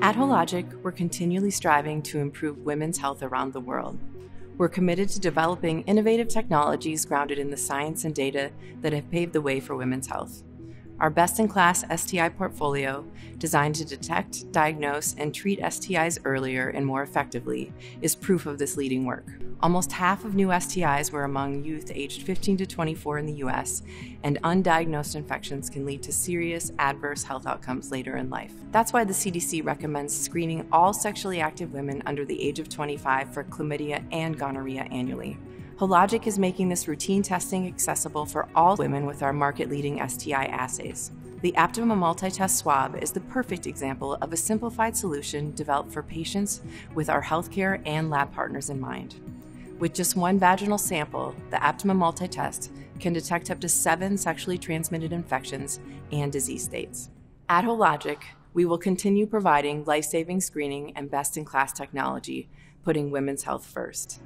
At Hologic, we're continually striving to improve women's health around the world. We're committed to developing innovative technologies grounded in the science and data that have paved the way for women's health. Our best in class STI portfolio, designed to detect, diagnose, and treat STIs earlier and more effectively, is proof of this leading work. Almost half of new STIs were among youth aged 15 to 24 in the US, and undiagnosed infections can lead to serious adverse health outcomes later in life. That's why the CDC recommends screening all sexually active women under the age of 25 for chlamydia and gonorrhea annually. Hologic is making this routine testing accessible for all women with our market leading STI assays. The Aptima multi-test swab is the perfect example of a simplified solution developed for patients with our healthcare and lab partners in mind. With just one vaginal sample, the Aptima multi-test can detect up to seven sexually transmitted infections and disease states. At Hologic, we will continue providing life saving screening and best in class technology, putting women's health first.